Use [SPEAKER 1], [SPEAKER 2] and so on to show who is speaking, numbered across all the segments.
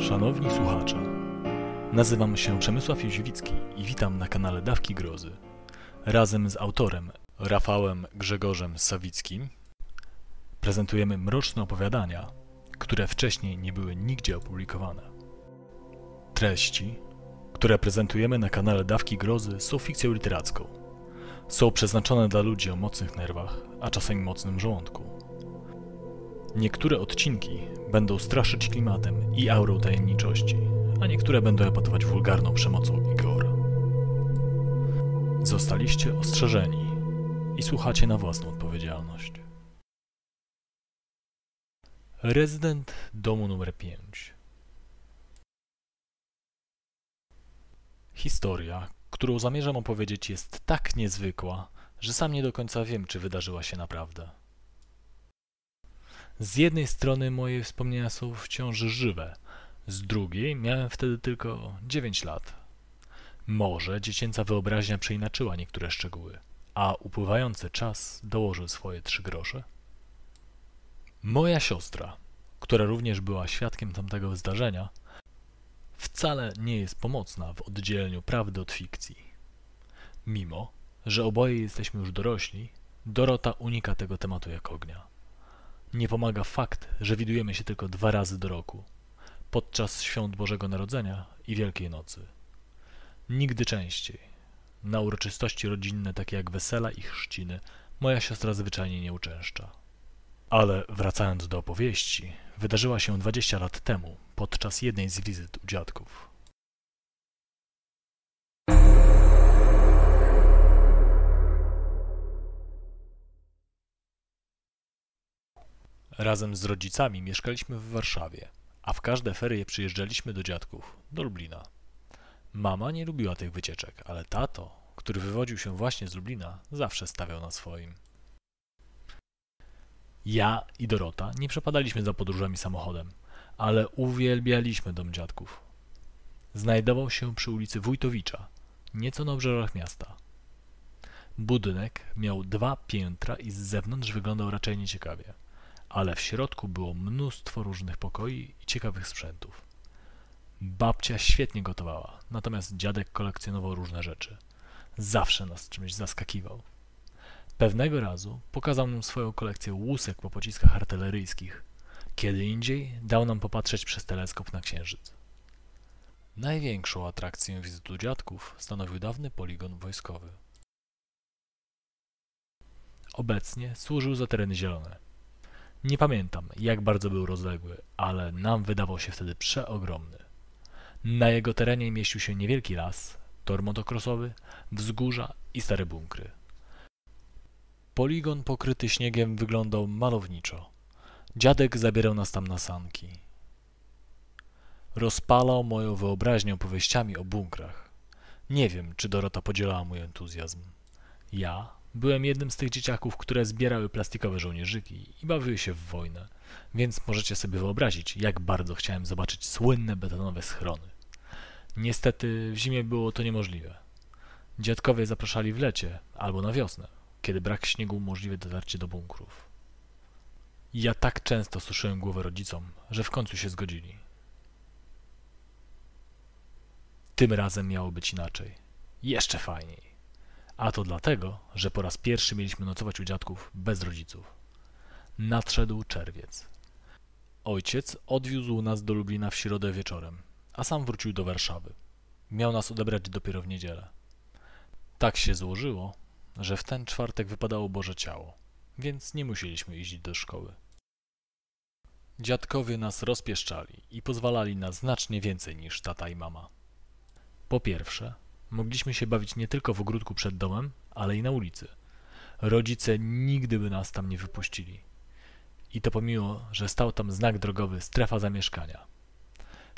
[SPEAKER 1] Szanowni słuchacze, nazywam się Przemysław Józiewicki i witam na kanale Dawki Grozy. Razem z autorem Rafałem Grzegorzem Sawickim prezentujemy mroczne opowiadania, które wcześniej nie były nigdzie opublikowane. Treści, które prezentujemy na kanale Dawki Grozy są fikcją literacką. Są przeznaczone dla ludzi o mocnych nerwach, a czasami mocnym żołądku. Niektóre odcinki będą straszyć klimatem i aurą tajemniczości, a niektóre będą epatować wulgarną przemocą i gore. Zostaliście ostrzeżeni i słuchacie na własną odpowiedzialność. Rezydent domu numer 5 Historia, którą zamierzam opowiedzieć, jest tak niezwykła, że sam nie do końca wiem, czy wydarzyła się naprawdę. Z jednej strony moje wspomnienia są wciąż żywe, z drugiej miałem wtedy tylko 9 lat. Może dziecięca wyobraźnia przeinaczyła niektóre szczegóły, a upływający czas dołożył swoje trzy grosze. Moja siostra, która również była świadkiem tamtego zdarzenia, wcale nie jest pomocna w oddzieleniu prawdy od fikcji. Mimo, że oboje jesteśmy już dorośli, Dorota unika tego tematu jak ognia. Nie pomaga fakt, że widujemy się tylko dwa razy do roku podczas świąt Bożego Narodzenia i Wielkiej Nocy. Nigdy częściej. Na uroczystości rodzinne, takie jak wesela i chrzciny, moja siostra zwyczajnie nie uczęszcza. Ale wracając do opowieści, wydarzyła się 20 lat temu, podczas jednej z wizyt u dziadków. Razem z rodzicami mieszkaliśmy w Warszawie, a w każde ferie przyjeżdżaliśmy do dziadków, do Lublina. Mama nie lubiła tych wycieczek, ale tato, który wywodził się właśnie z Lublina, zawsze stawiał na swoim. Ja i Dorota nie przepadaliśmy za podróżami samochodem, ale uwielbialiśmy dom dziadków. Znajdował się przy ulicy Wójtowicza, nieco na obrzeżach miasta. Budynek miał dwa piętra i z zewnątrz wyglądał raczej nieciekawie ale w środku było mnóstwo różnych pokoi i ciekawych sprzętów. Babcia świetnie gotowała, natomiast dziadek kolekcjonował różne rzeczy. Zawsze nas czymś zaskakiwał. Pewnego razu pokazał nam swoją kolekcję łusek po pociskach artyleryjskich. Kiedy indziej dał nam popatrzeć przez teleskop na księżyc. Największą atrakcją wizytu dziadków stanowił dawny poligon wojskowy. Obecnie służył za tereny zielone. Nie pamiętam, jak bardzo był rozległy, ale nam wydawał się wtedy przeogromny. Na jego terenie mieścił się niewielki las, tor motocrossowy, wzgórza i stare bunkry. Poligon pokryty śniegiem wyglądał malowniczo. Dziadek zabierał nas tam na sanki. Rozpalał moją wyobraźnię opowieściami o bunkrach. Nie wiem, czy Dorota podzielała mój entuzjazm. Ja, Byłem jednym z tych dzieciaków, które zbierały plastikowe żołnierzyki i bawiły się w wojnę, więc możecie sobie wyobrazić, jak bardzo chciałem zobaczyć słynne betonowe schrony. Niestety w zimie było to niemożliwe. Dziadkowie zapraszali w lecie albo na wiosnę, kiedy brak śniegu umożliwia dotarcie do bunkrów. Ja tak często suszyłem głowę rodzicom, że w końcu się zgodzili. Tym razem miało być inaczej. Jeszcze fajniej. A to dlatego, że po raz pierwszy mieliśmy nocować u dziadków bez rodziców. Nadszedł czerwiec. Ojciec odwiózł nas do Lublina w środę wieczorem, a sam wrócił do Warszawy. Miał nas odebrać dopiero w niedzielę. Tak się złożyło, że w ten czwartek wypadało Boże Ciało, więc nie musieliśmy iść do szkoły. Dziadkowie nas rozpieszczali i pozwalali na znacznie więcej niż tata i mama. Po pierwsze, Mogliśmy się bawić nie tylko w ogródku przed domem, ale i na ulicy. Rodzice nigdy by nas tam nie wypuścili. I to pomimo, że stał tam znak drogowy strefa zamieszkania.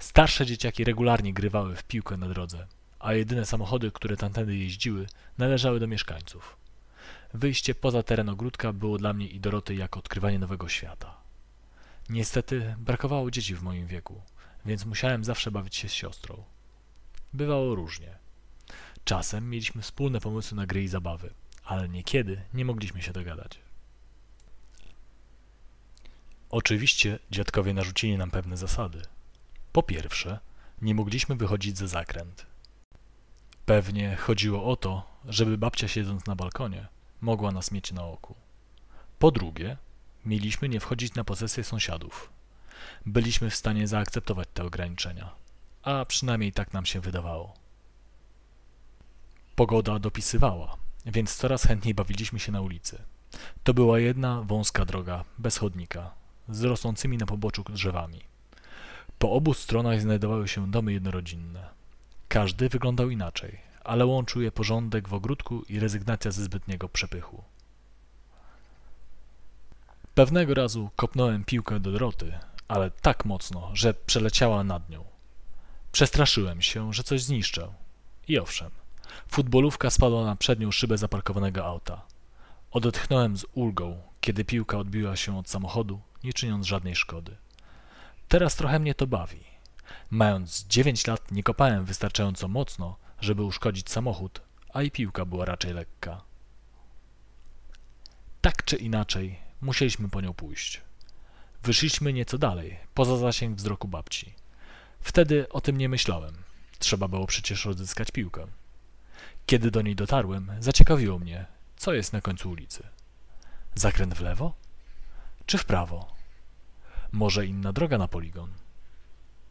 [SPEAKER 1] Starsze dzieciaki regularnie grywały w piłkę na drodze, a jedyne samochody, które tamtędy jeździły, należały do mieszkańców. Wyjście poza teren ogródka było dla mnie i Doroty jak odkrywanie nowego świata. Niestety brakowało dzieci w moim wieku, więc musiałem zawsze bawić się z siostrą. Bywało różnie. Czasem mieliśmy wspólne pomysły na gry i zabawy, ale niekiedy nie mogliśmy się dogadać. Oczywiście dziadkowie narzucili nam pewne zasady. Po pierwsze, nie mogliśmy wychodzić za zakręt. Pewnie chodziło o to, żeby babcia siedząc na balkonie mogła nas mieć na oku. Po drugie, mieliśmy nie wchodzić na posesję sąsiadów. Byliśmy w stanie zaakceptować te ograniczenia, a przynajmniej tak nam się wydawało. Pogoda dopisywała, więc coraz chętniej bawiliśmy się na ulicy. To była jedna wąska droga, bez chodnika, z rosnącymi na poboczu drzewami. Po obu stronach znajdowały się domy jednorodzinne. Każdy wyglądał inaczej, ale łączył je porządek w ogródku i rezygnacja ze zbytniego przepychu. Pewnego razu kopnąłem piłkę do Doroty, ale tak mocno, że przeleciała nad nią. Przestraszyłem się, że coś zniszczę. I owszem, futbolówka spadła na przednią szybę zaparkowanego auta. Odetchnąłem z ulgą, kiedy piłka odbiła się od samochodu, nie czyniąc żadnej szkody. Teraz trochę mnie to bawi. Mając dziewięć lat nie kopałem wystarczająco mocno, żeby uszkodzić samochód, a i piłka była raczej lekka. Tak czy inaczej, musieliśmy po nią pójść. Wyszliśmy nieco dalej, poza zasięg wzroku babci. Wtedy o tym nie myślałem. Trzeba było przecież odzyskać piłkę. Kiedy do niej dotarłem, zaciekawiło mnie, co jest na końcu ulicy. Zakręt w lewo? Czy w prawo? Może inna droga na poligon?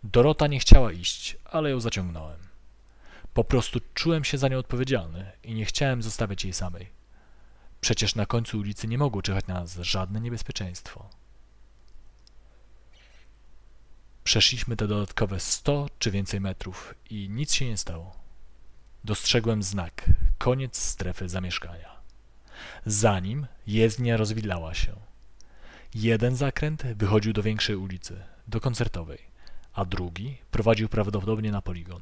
[SPEAKER 1] Dorota nie chciała iść, ale ją zaciągnąłem. Po prostu czułem się za nią odpowiedzialny i nie chciałem zostawiać jej samej. Przecież na końcu ulicy nie mogło czekać na nas żadne niebezpieczeństwo. Przeszliśmy te dodatkowe 100 czy więcej metrów i nic się nie stało. Dostrzegłem znak, koniec strefy zamieszkania. Za nim jezdnia rozwilała się. Jeden zakręt wychodził do większej ulicy, do koncertowej, a drugi prowadził prawdopodobnie na poligon.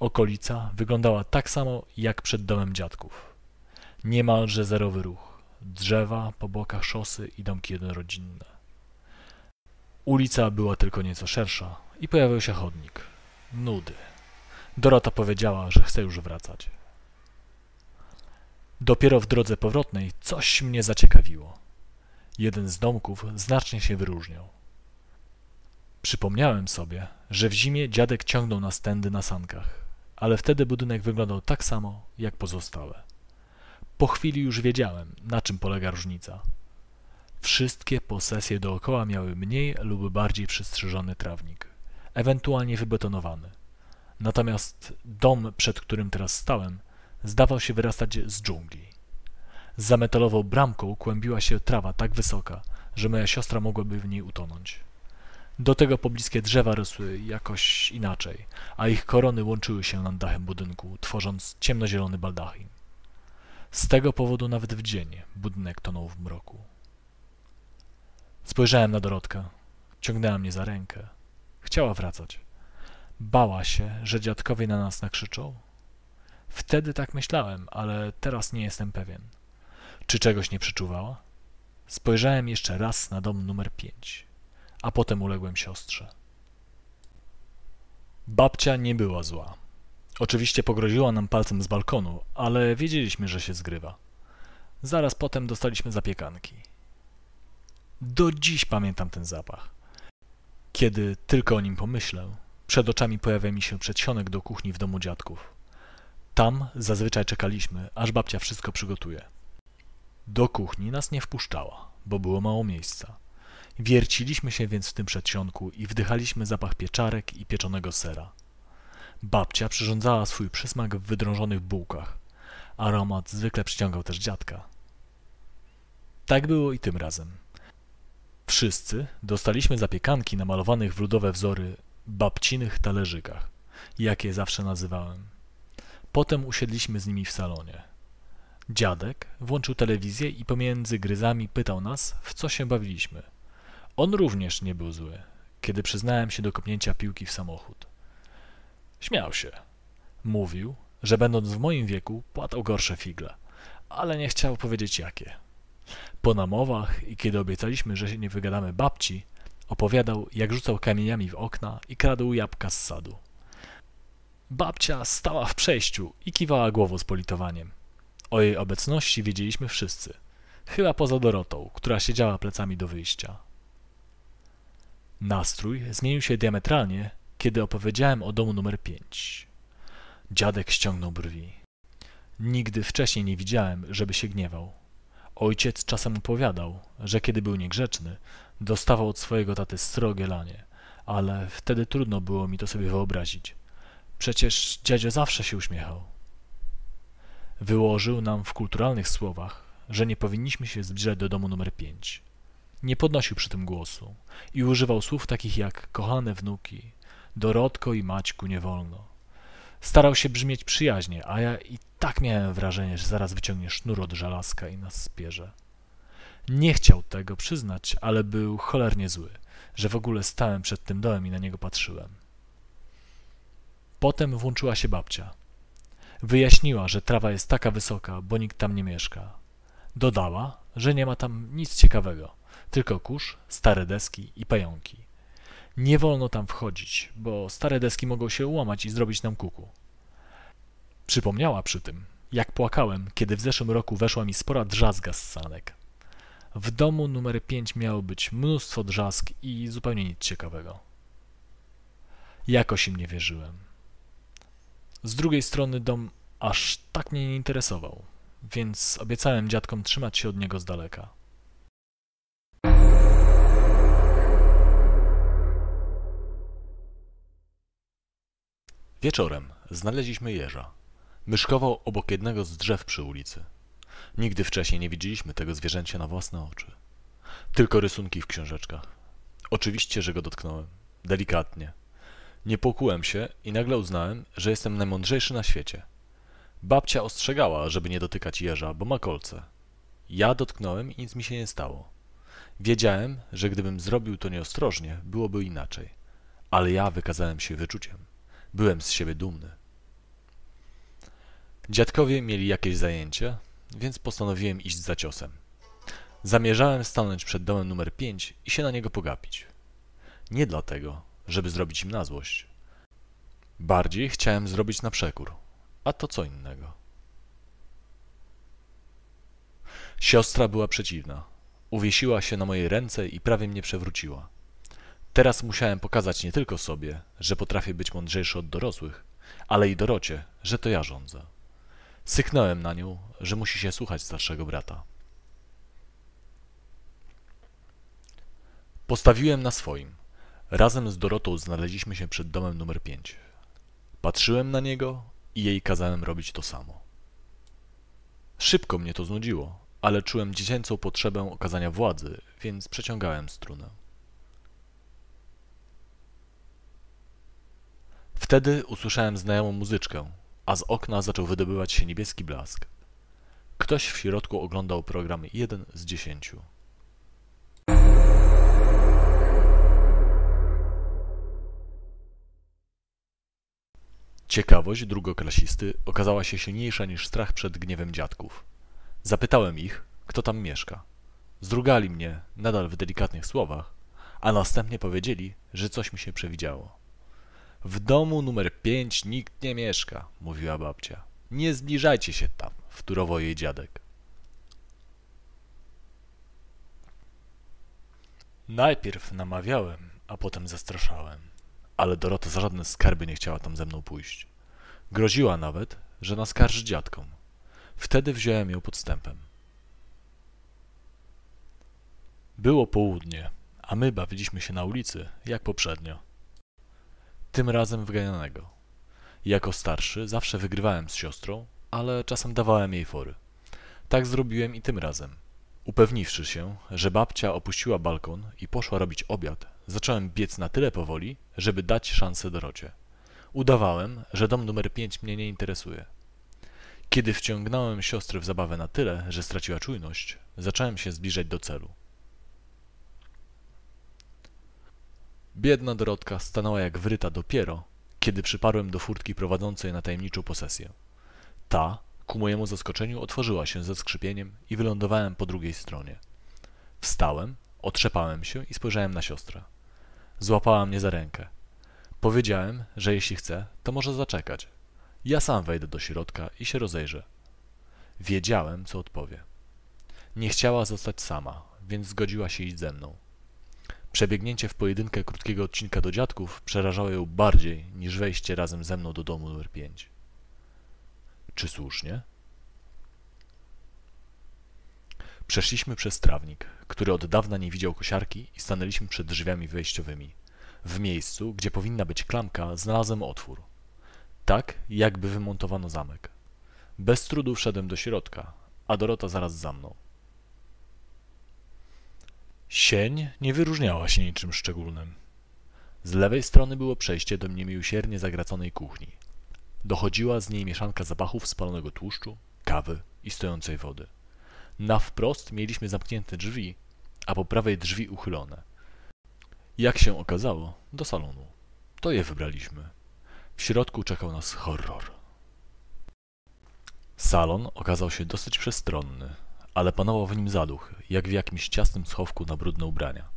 [SPEAKER 1] Okolica wyglądała tak samo jak przed domem dziadków. Niemalże zerowy ruch. Drzewa po bokach szosy i domki jednorodzinne. Ulica była tylko nieco szersza i pojawił się chodnik. Nudy. Dorota powiedziała, że chce już wracać. Dopiero w drodze powrotnej coś mnie zaciekawiło. Jeden z domków znacznie się wyróżniał. Przypomniałem sobie, że w zimie dziadek ciągnął nas tędy na sankach, ale wtedy budynek wyglądał tak samo jak pozostałe. Po chwili już wiedziałem, na czym polega różnica. Wszystkie posesje dookoła miały mniej lub bardziej przystrzyżony trawnik, ewentualnie wybetonowany. Natomiast dom, przed którym teraz stałem, zdawał się wyrastać z dżungli. Za metalową bramką kłębiła się trawa tak wysoka, że moja siostra mogłaby w niej utonąć. Do tego pobliskie drzewa rosły jakoś inaczej, a ich korony łączyły się nad dachem budynku, tworząc ciemnozielony baldachin. Z tego powodu nawet w dzień budynek tonął w mroku. Spojrzałem na Dorotkę. Ciągnęła mnie za rękę. Chciała wracać. Bała się, że dziadkowie na nas nakrzyczą. Wtedy tak myślałem, ale teraz nie jestem pewien. Czy czegoś nie przeczuwała? Spojrzałem jeszcze raz na dom numer pięć, a potem uległem siostrze. Babcia nie była zła. Oczywiście pogroziła nam palcem z balkonu, ale wiedzieliśmy, że się zgrywa. Zaraz potem dostaliśmy zapiekanki. Do dziś pamiętam ten zapach. Kiedy tylko o nim pomyślę, przed oczami pojawia mi się przedsionek do kuchni w domu dziadków. Tam zazwyczaj czekaliśmy, aż babcia wszystko przygotuje. Do kuchni nas nie wpuszczała, bo było mało miejsca. Wierciliśmy się więc w tym przedsionku i wdychaliśmy zapach pieczarek i pieczonego sera. Babcia przyrządzała swój przysmak w wydrążonych bułkach. Aromat zwykle przyciągał też dziadka. Tak było i tym razem. Wszyscy dostaliśmy zapiekanki namalowanych w ludowe wzory babcinych talerzykach, jak je zawsze nazywałem. Potem usiedliśmy z nimi w salonie. Dziadek włączył telewizję i pomiędzy gryzami pytał nas, w co się bawiliśmy. On również nie był zły, kiedy przyznałem się do kopnięcia piłki w samochód. Śmiał się. Mówił, że będąc w moim wieku płatał gorsze figle, ale nie chciał powiedzieć jakie. Po namowach i kiedy obiecaliśmy, że się nie wygadamy babci, opowiadał, jak rzucał kamieniami w okna i kradł jabłka z sadu. Babcia stała w przejściu i kiwała głową z politowaniem. O jej obecności wiedzieliśmy wszyscy, chyba poza Dorotą, która siedziała plecami do wyjścia. Nastrój zmienił się diametralnie, kiedy opowiedziałem o domu numer 5. Dziadek ściągnął brwi. Nigdy wcześniej nie widziałem, żeby się gniewał. Ojciec czasem opowiadał, że kiedy był niegrzeczny, dostawał od swojego taty srogie lanie, ale wtedy trudno było mi to sobie wyobrazić. Przecież dziadzio zawsze się uśmiechał. Wyłożył nam w kulturalnych słowach, że nie powinniśmy się zbliżać do domu numer 5. Nie podnosił przy tym głosu i używał słów takich jak kochane wnuki, Dorotko i Maćku nie wolno. Starał się brzmieć przyjaźnie, a ja i tak miałem wrażenie, że zaraz wyciągnie sznur od żelazka i nas spierze. Nie chciał tego przyznać, ale był cholernie zły, że w ogóle stałem przed tym domem i na niego patrzyłem. Potem włączyła się babcia. Wyjaśniła, że trawa jest taka wysoka, bo nikt tam nie mieszka. Dodała, że nie ma tam nic ciekawego, tylko kurz, stare deski i pająki. Nie wolno tam wchodzić, bo stare deski mogą się łamać i zrobić nam kuku. Przypomniała przy tym, jak płakałem, kiedy w zeszłym roku weszła mi spora drzazga z sanek. W domu numer 5 miało być mnóstwo drzazg i zupełnie nic ciekawego. Jakoś im nie wierzyłem. Z drugiej strony dom aż tak mnie nie interesował, więc obiecałem dziadkom trzymać się od niego z daleka.
[SPEAKER 2] Wieczorem znaleźliśmy jeża. Myszkował obok jednego z drzew przy ulicy. Nigdy wcześniej nie widzieliśmy tego zwierzęcia na własne oczy. Tylko rysunki w książeczkach. Oczywiście, że go dotknąłem. Delikatnie. Nie pokułem się i nagle uznałem, że jestem najmądrzejszy na świecie. Babcia ostrzegała, żeby nie dotykać jeża, bo ma kolce. Ja dotknąłem i nic mi się nie stało. Wiedziałem, że gdybym zrobił to nieostrożnie, byłoby inaczej. Ale ja wykazałem się wyczuciem. Byłem z siebie dumny. Dziadkowie mieli jakieś zajęcie, więc postanowiłem iść za ciosem. Zamierzałem stanąć przed domem numer 5 i się na niego pogapić. Nie dlatego, żeby zrobić im na złość. Bardziej chciałem zrobić na przekór, a to co innego. Siostra była przeciwna. Uwiesiła się na mojej ręce i prawie mnie przewróciła. Teraz musiałem pokazać nie tylko sobie, że potrafię być mądrzejszy od dorosłych, ale i Dorocie, że to ja rządzę. Syknąłem na nią, że musi się słuchać starszego brata. Postawiłem na swoim. Razem z Dorotą znaleźliśmy się przed domem numer 5. Patrzyłem na niego i jej kazałem robić to samo. Szybko mnie to znudziło, ale czułem dziecięcą potrzebę okazania władzy, więc przeciągałem strunę. Wtedy usłyszałem znajomą muzyczkę, a z okna zaczął wydobywać się niebieski blask. Ktoś w środku oglądał program jeden z dziesięciu. Ciekawość drugoklasisty okazała się silniejsza niż strach przed gniewem dziadków. Zapytałem ich, kto tam mieszka. Zdrugali mnie, nadal w delikatnych słowach, a następnie powiedzieli, że coś mi się przewidziało. W domu numer pięć nikt nie mieszka, mówiła babcia. Nie zbliżajcie się tam, wtórował jej dziadek. Najpierw namawiałem, a potem zastraszałem. Ale Dorota za żadne skarby nie chciała tam ze mną pójść. Groziła nawet, że naskarży dziadkom. Wtedy wziąłem ją podstępem. Było południe, a my bawiliśmy się na ulicy, jak poprzednio tym razem wyganianego. Jako starszy zawsze wygrywałem z siostrą, ale czasem dawałem jej fory. Tak zrobiłem i tym razem. Upewniwszy się, że babcia opuściła balkon i poszła robić obiad, zacząłem biec na tyle powoli, żeby dać szansę Dorocie. Udawałem, że dom numer 5 mnie nie interesuje. Kiedy wciągnąłem siostrę w zabawę na tyle, że straciła czujność, zacząłem się zbliżać do celu. Biedna Dorotka stanęła jak wryta dopiero, kiedy przyparłem do furtki prowadzącej na tajemniczą posesję. Ta, ku mojemu zaskoczeniu, otworzyła się ze skrzypieniem i wylądowałem po drugiej stronie. Wstałem, otrzepałem się i spojrzałem na siostrę. Złapała mnie za rękę. Powiedziałem, że jeśli chce, to może zaczekać. Ja sam wejdę do środka i się rozejrzę. Wiedziałem, co odpowie. Nie chciała zostać sama, więc zgodziła się iść ze mną. Przebiegnięcie w pojedynkę krótkiego odcinka do dziadków przerażało ją bardziej niż wejście razem ze mną do domu numer 5. Czy słusznie? Przeszliśmy przez trawnik, który od dawna nie widział kosiarki i stanęliśmy przed drzwiami wejściowymi. W miejscu, gdzie powinna być klamka, znalazłem otwór. Tak, jakby wymontowano zamek. Bez trudu wszedłem do środka, a Dorota zaraz za mną. Sień nie wyróżniała się niczym szczególnym. Z lewej strony było przejście do niemiłosiernie zagraconej kuchni. Dochodziła z niej mieszanka zapachów spalonego tłuszczu, kawy i stojącej wody. Na wprost mieliśmy zamknięte drzwi, a po prawej drzwi uchylone. Jak się okazało, do salonu. To je wybraliśmy. W środku czekał nas horror. Salon okazał się dosyć przestronny, ale panował w nim zaduch, jak w jakimś ciasnym schowku na brudne ubrania.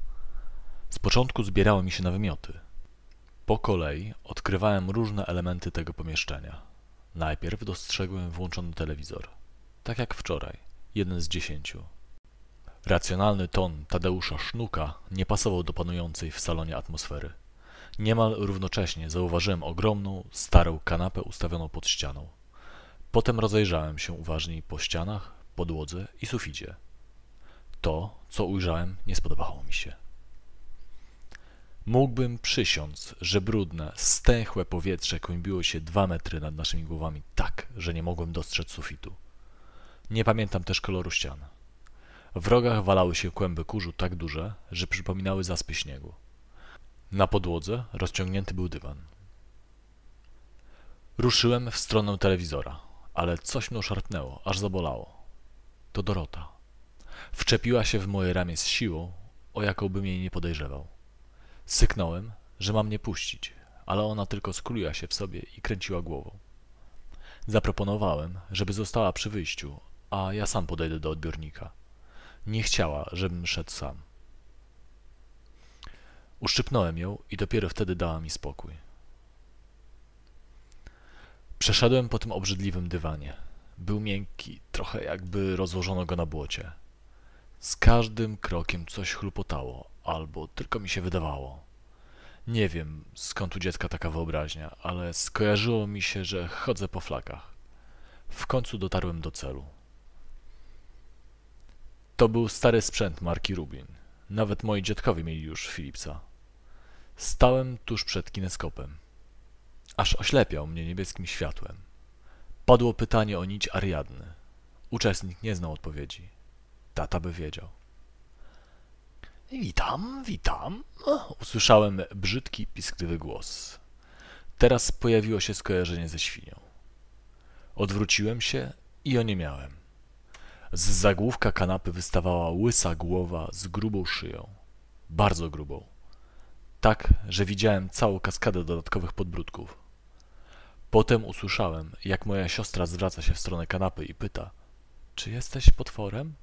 [SPEAKER 2] Z początku zbierało mi się na wymioty. Po kolei odkrywałem różne elementy tego pomieszczenia. Najpierw dostrzegłem włączony telewizor. Tak jak wczoraj, jeden z dziesięciu. Racjonalny ton Tadeusza Sznuka nie pasował do panującej w salonie atmosfery. Niemal równocześnie zauważyłem ogromną, starą kanapę ustawioną pod ścianą. Potem rozejrzałem się uważniej po ścianach, podłodze i suficie. To, co ujrzałem, nie spodobało mi się. Mógłbym przysiąc, że brudne, stęchłe powietrze kłębiło się dwa metry nad naszymi głowami tak, że nie mogłem dostrzec sufitu. Nie pamiętam też koloru ścian. W rogach walały się kłęby kurzu tak duże, że przypominały zaspy śniegu. Na podłodze rozciągnięty był dywan. Ruszyłem w stronę telewizora, ale coś mną szarpnęło, aż zabolało. To Dorota. Wczepiła się w moje ramię z siłą, o jaką bym jej nie podejrzewał. Syknąłem, że mam nie puścić, ale ona tylko skluła się w sobie i kręciła głową. Zaproponowałem, żeby została przy wyjściu, a ja sam podejdę do odbiornika. Nie chciała, żebym szedł sam. Uszczypnąłem ją i dopiero wtedy dała mi spokój. Przeszedłem po tym obrzydliwym dywanie. Był miękki, trochę jakby rozłożono go na błocie. Z każdym krokiem coś chlupotało, albo tylko mi się wydawało. Nie wiem, skąd u dziecka taka wyobraźnia, ale skojarzyło mi się, że chodzę po flakach. W końcu dotarłem do celu. To był stary sprzęt marki Rubin. Nawet moi dziadkowie mieli już Philipsa. Stałem tuż przed kineskopem. Aż oślepiał mnie niebieskim światłem. Padło pytanie o nić Ariadny. Uczestnik nie znał odpowiedzi. Tata by wiedział. Witam, witam. Usłyszałem brzydki, piskliwy głos. Teraz pojawiło się skojarzenie ze świnią. Odwróciłem się i oniemiałem. Z zagłówka kanapy wystawała łysa głowa z grubą szyją. Bardzo grubą. Tak, że widziałem całą kaskadę dodatkowych podbródków. Potem usłyszałem, jak moja siostra zwraca się w stronę kanapy i pyta: Czy jesteś potworem?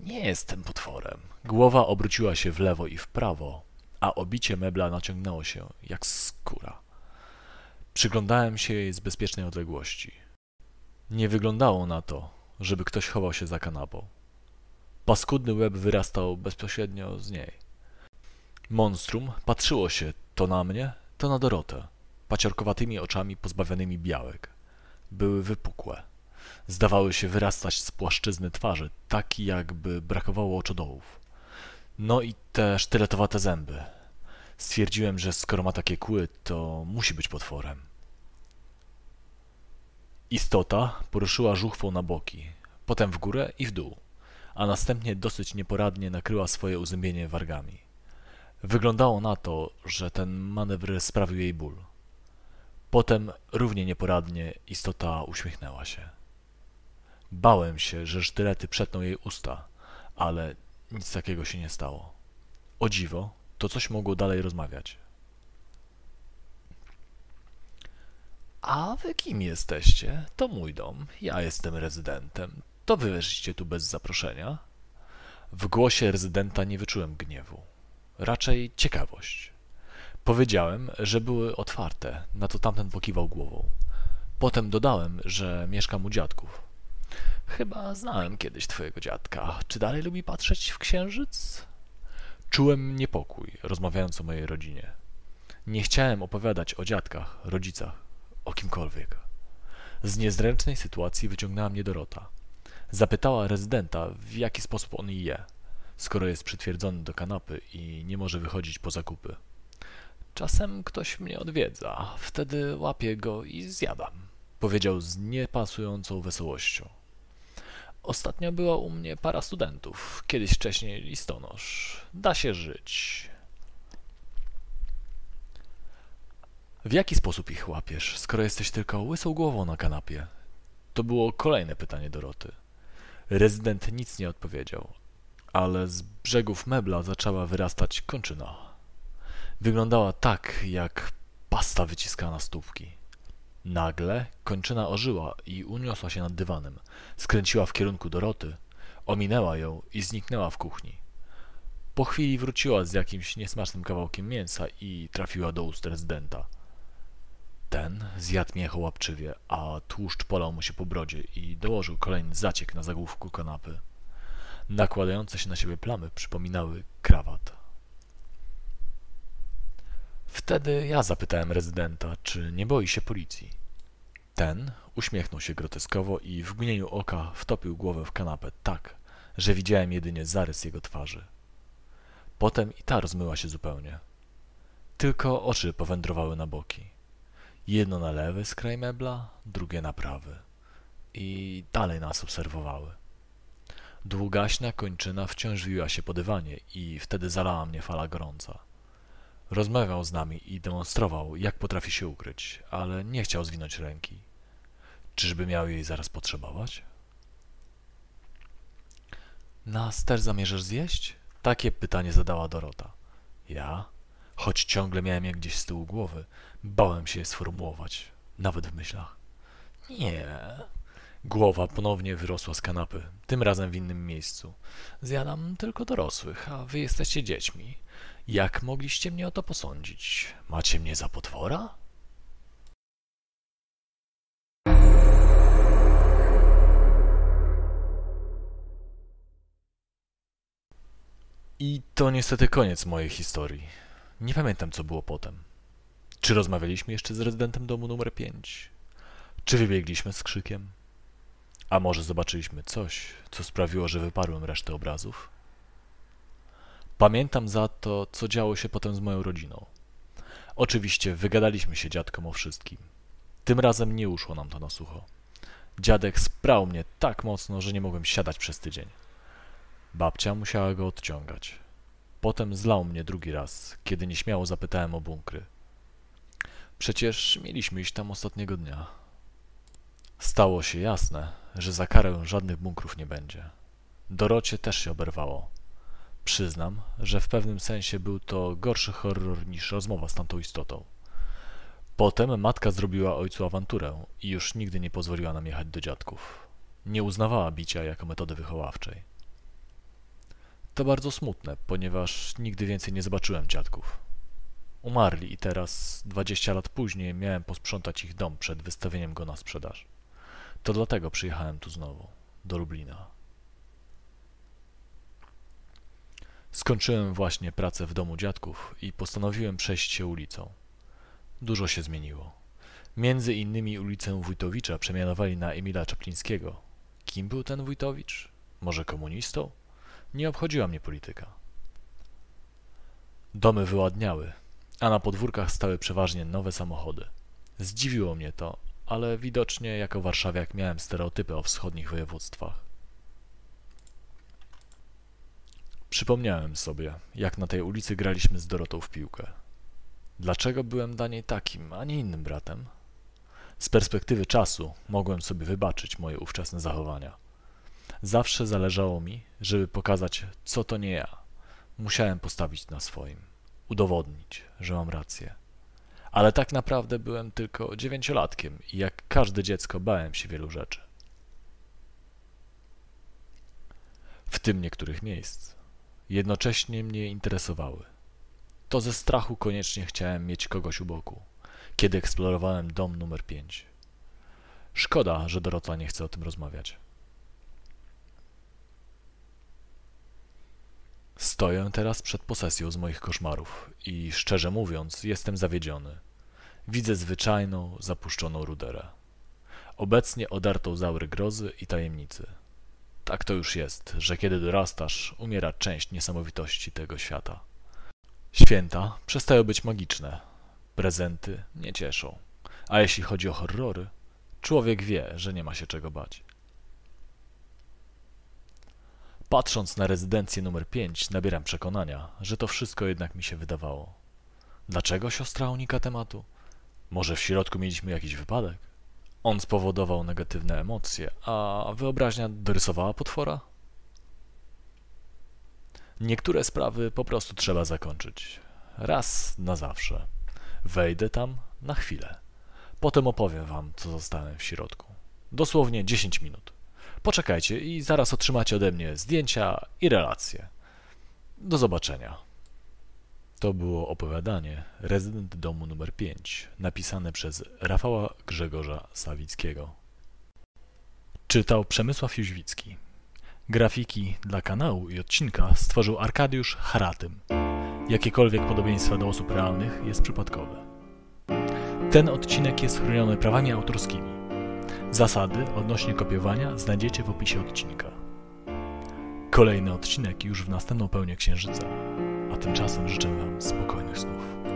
[SPEAKER 2] Nie jestem potworem. Głowa obróciła się w lewo i w prawo, a obicie mebla naciągnęło się jak skóra. Przyglądałem się jej z bezpiecznej odległości. Nie wyglądało na to, żeby ktoś chował się za kanapą. Paskudny łeb wyrastał bezpośrednio z niej. Monstrum patrzyło się to na mnie, to na Dorotę, paciorkowatymi oczami pozbawionymi białek. Były wypukłe. Zdawały się wyrastać z płaszczyzny twarzy, tak jakby brakowało oczodołów. No i te sztyletowate zęby. Stwierdziłem, że skoro ma takie kły, to musi być potworem. Istota poruszyła żuchwą na boki, potem w górę i w dół, a następnie dosyć nieporadnie nakryła swoje uzębienie wargami. Wyglądało na to, że ten manewr sprawił jej ból. Potem równie nieporadnie istota uśmiechnęła się. Bałem się, że sztylety przetną jej usta, ale nic takiego się nie stało. O dziwo, to coś mogło dalej rozmawiać. A wy kim jesteście? To mój dom. Ja jestem rezydentem. To wy weszliście tu bez zaproszenia? W głosie rezydenta nie wyczułem gniewu. Raczej ciekawość. Powiedziałem, że były otwarte, na to tamten pokiwał głową. Potem dodałem, że mieszkam u dziadków. Chyba znałem kiedyś twojego dziadka. Czy dalej lubi patrzeć w księżyc? Czułem niepokój, rozmawiając o mojej rodzinie. Nie chciałem opowiadać o dziadkach, rodzicach, o kimkolwiek. Z niezręcznej sytuacji wyciągnęła mnie Dorota. Zapytała rezydenta, w jaki sposób on je, skoro jest przytwierdzony do kanapy i nie może wychodzić po zakupy. Czasem ktoś mnie odwiedza, wtedy łapię go i zjadam, powiedział z niepasującą wesołością. Ostatnio była u mnie para studentów, kiedyś wcześniej listonosz. Da się żyć. W jaki sposób ich łapiesz, skoro jesteś tylko łysą głową na kanapie? To było kolejne pytanie Doroty. Rezydent nic nie odpowiedział, ale z brzegów mebla zaczęła wyrastać kończyna. Wyglądała tak, jak pasta wyciskana z tubki. Nagle kończyna ożyła i uniosła się nad dywanem. Skręciła w kierunku Doroty, ominęła ją i zniknęła w kuchni. Po chwili wróciła z jakimś niesmacznym kawałkiem mięsa i trafiła do ust rezydenta. Ten zjadł mięcho łapczywie, a tłuszcz polał mu się po brodzie i dołożył kolejny zaciek na zagłówku kanapy. Nakładające się na siebie plamy przypominały krawat. Wtedy ja zapytałem rezydenta, czy nie boi się policji. Ten uśmiechnął się groteskowo i w mgnieniu oka wtopił głowę w kanapę tak, że widziałem jedynie zarys jego twarzy. Potem i ta rozmyła się zupełnie. Tylko oczy powędrowały na boki. Jedno na lewy skraj mebla, drugie na prawy. I dalej nas obserwowały. Długaśna kończyna wciąż wiła się po dywanie i wtedy zalała mnie fala gorąca. Rozmawiał z nami i demonstrował, jak potrafi się ukryć, ale nie chciał zwinąć ręki. Czyżby miał jej zaraz potrzebować? Na ster zamierzasz zjeść? Takie pytanie zadała Dorota. Ja, choć ciągle miałem je gdzieś z tyłu głowy, bałem się je sformułować, nawet w myślach. Nie. Głowa ponownie wyrosła z kanapy, tym razem w innym miejscu. Zjadam tylko dorosłych, a wy jesteście dziećmi. Jak mogliście mnie o to posądzić? Macie mnie za potwora? I to niestety koniec mojej historii. Nie pamiętam, co było potem. Czy rozmawialiśmy jeszcze z rezydentem domu numer 5? Czy wybiegliśmy z krzykiem? A może zobaczyliśmy coś, co sprawiło, że wyparłem resztę obrazów? Pamiętam za to, co działo się potem z moją rodziną. Oczywiście wygadaliśmy się dziadkom o wszystkim. Tym razem nie uszło nam to na sucho. Dziadek sprał mnie tak mocno, że nie mogłem siadać przez tydzień. Babcia musiała go odciągać. Potem zlał mnie drugi raz, kiedy nieśmiało zapytałem o bunkry. Przecież mieliśmy iść tam ostatniego dnia. Stało się jasne, że za karę żadnych bunkrów nie będzie. Dorocie też się oberwało. Przyznam, że w pewnym sensie był to gorszy horror niż rozmowa z tamtą istotą. Potem matka zrobiła ojcu awanturę i już nigdy nie pozwoliła nam jechać do dziadków. Nie uznawała bicia jako metody wychowawczej. To bardzo smutne, ponieważ nigdy więcej nie zobaczyłem dziadków. Umarli i teraz, dwadzieścia lat później, miałem posprzątać ich dom przed wystawieniem go na sprzedaż. To dlatego przyjechałem tu znowu, do Lublina. Skończyłem właśnie pracę w domu dziadków i postanowiłem przejść się ulicą. Dużo się zmieniło. Między innymi ulicę Wójtowicza przemianowali na Emila Czaplińskiego. Kim był ten Wójtowicz? Może komunistą? Nie obchodziła mnie polityka. Domy wyładniały, a na podwórkach stały przeważnie nowe samochody. Zdziwiło mnie to, ale widocznie jako warszawiak miałem stereotypy o wschodnich województwach. Przypomniałem sobie, jak na tej ulicy graliśmy z Dorotą w piłkę. Dlaczego byłem dla niej takim, a nie innym bratem? Z perspektywy czasu mogłem sobie wybaczyć moje ówczesne zachowania. Zawsze zależało mi, żeby pokazać, co to nie ja. Musiałem postawić na swoim, udowodnić, że mam rację. Ale tak naprawdę byłem tylko dziewięciolatkiem i jak każde dziecko bałem się wielu rzeczy. W tym niektórych miejsc jednocześnie mnie interesowały. To ze strachu koniecznie chciałem mieć kogoś u boku, kiedy eksplorowałem dom numer 5. Szkoda, że Dorota nie chce o tym rozmawiać. Stoję teraz przed posesją z moich koszmarów i szczerze mówiąc, jestem zawiedziony. Widzę zwyczajną, zapuszczoną ruderę. Obecnie odartą zaury grozy i tajemnicy. Tak to już jest, że kiedy dorastasz, umiera część niesamowitości tego świata. Święta przestają być magiczne, prezenty nie cieszą, a jeśli chodzi o horrory, człowiek wie, że nie ma się czego bać. Patrząc na rezydencję numer 5, nabieram przekonania, że to wszystko jednak mi się wydawało. Dlaczego siostra unika tematu? Może w środku mieliśmy jakiś wypadek? On spowodował negatywne emocje, a wyobraźnia dorysowała potwora? Niektóre sprawy po prostu trzeba zakończyć. Raz na zawsze. Wejdę tam na chwilę. Potem opowiem wam, co zostałem w środku. Dosłownie 10 minut. Poczekajcie i zaraz otrzymacie ode mnie zdjęcia i relacje. Do zobaczenia. To było opowiadanie Rezydent domu numer 5, napisane przez Rafała Grzegorza Sawickiego. Czytał Przemysław Jóźwicki. Grafiki dla kanału i odcinka stworzył Arkadiusz Haratym. Jakiekolwiek podobieństwa do osób realnych jest przypadkowe. Ten odcinek jest chroniony prawami autorskimi. Zasady odnośnie kopiowania znajdziecie w opisie odcinka. Kolejny odcinek już w następną pełnię księżyca, a tymczasem życzę Wam spokojnych snów.